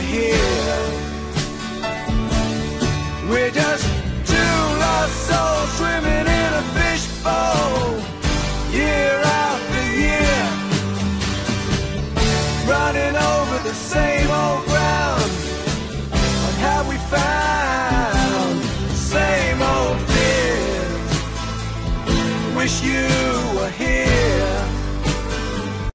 here. We're just two lost souls swimming in a fishbowl, year after year, running over the same old ground on how we found the same old fears? Wish you were here.